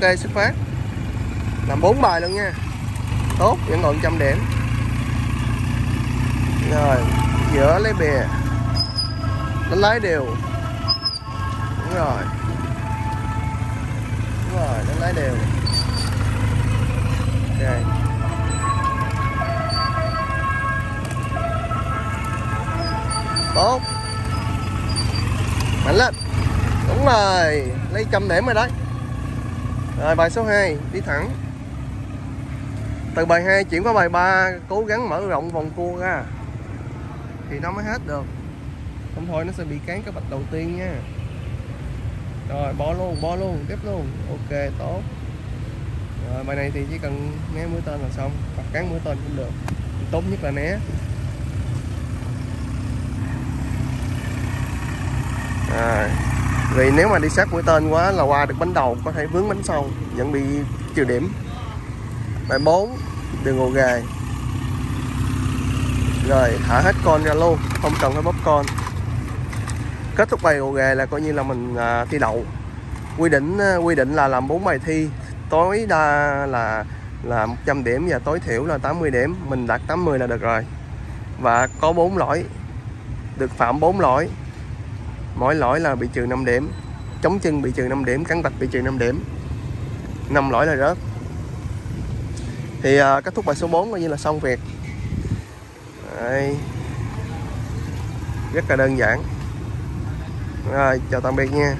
ok, xuất phát. Làm bốn bài luôn nha. Tốt, vẫn còn trăm điểm. Rồi, giữa lấy bè đánh lái đều. Đúng rồi. Đúng rồi, đánh lái đều. Ok. Tốt. Mạnh lên. Đúng rồi. Lấy trăm điểm rồi đấy rồi, bài số 2 đi thẳng. Từ bài 2 chuyển qua bài 3 cố gắng mở rộng vòng cua ra. Thì nó mới hết được. Không thôi, nó sẽ bị cán cái bạch đầu tiên nha. Rồi, bỏ luôn bỏ luôn, tiếp luôn. Ok, tốt. Rồi, bài này thì chỉ cần né mũi tên là xong. Hoặc cán mũi tên cũng được. Tốt nhất là né. Rồi vì nếu mà đi sát mũi tên quá là qua được bánh đầu có thể vướng bánh sau vẫn bị trừ điểm. Bài 4 đường ồ ghề rồi thả hết con ra luôn không cần phải bóp con. Kết thúc bài ồ ghề là coi như là mình à, thi đậu. Quy định à, quy định là làm 4 bài thi tối đa là là 100 điểm và tối thiểu là 80 điểm. Mình đạt 80 là được rồi. Và có 4 lỗi được phạm 4 lỗi mỗi lỗi là bị trừ 5 điểm. Chống chân bị trừ 5 điểm cắn vạch bị trừ 5 điểm. 5 lỗi là rớt. Thì uh, kết thúc bài số 4 coi như là xong việc. Đây. rất là đơn giản. Rồi chào tạm biệt nha.